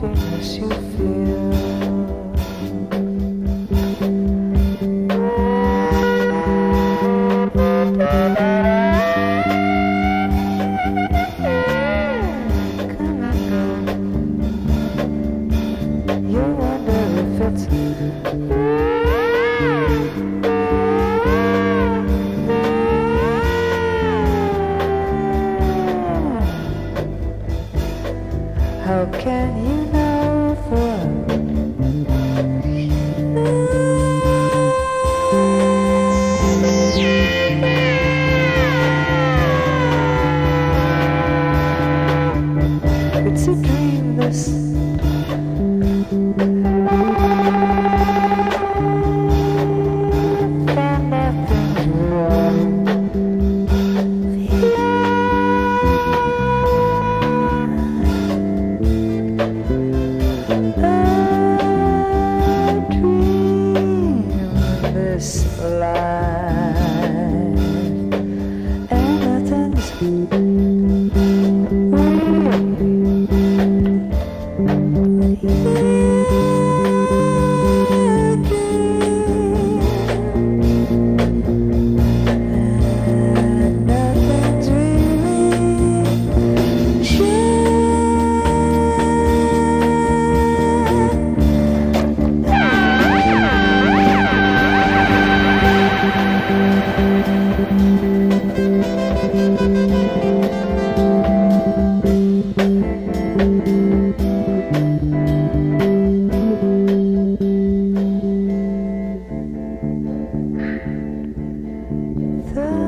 happiness you feel. How can you good.